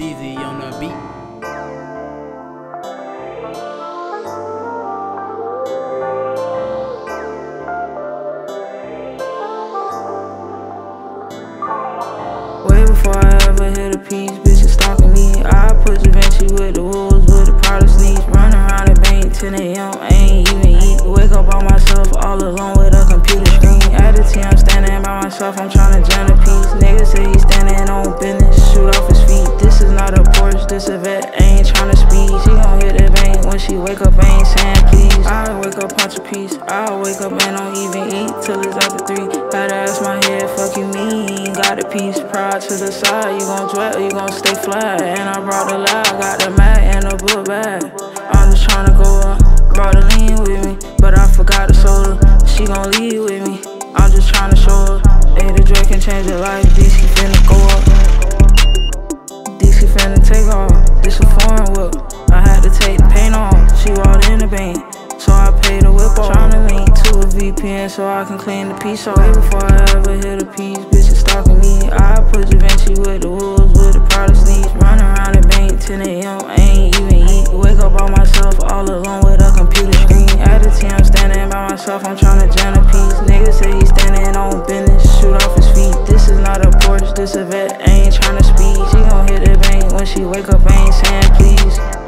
DZ on the beat. Way before I ever hit a piece, bitches stalking me. I put Givenchy with the wolves, with the proudest sneaks. Run around the bank 10 a.m., I ain't even eat. Wake up by myself, all alone with a computer screen. At the T, I'm standing by myself, I'm trying A I ain't trying to speed. She gon' hit the bank when she wake up, ain't saying please. I wake up, punch a piece. I wake up and don't even eat till it's after three. Gotta ask my head, fuck you mean? Got a piece, pride to the side. You gon' dwell, you gon' stay flat. And I brought the loud, got the mat and the book bag. whip off. Tryna link to a VPN so I can clean the piece off. Way before I ever hit a piece, bitches stalking me. I put Da with the wolves, with the products needs. Run around the bank 10 a.m. I ain't even eat. Wake up by myself, all alone with a computer screen. At a team, I'm standing by myself, I'm tryna jam a piece. Nigga say he standing on business, shoot off his feet. This is not a porch, this a vet, I ain't tryna speed. She gon' hit the bank when she wake up, ain't saying please.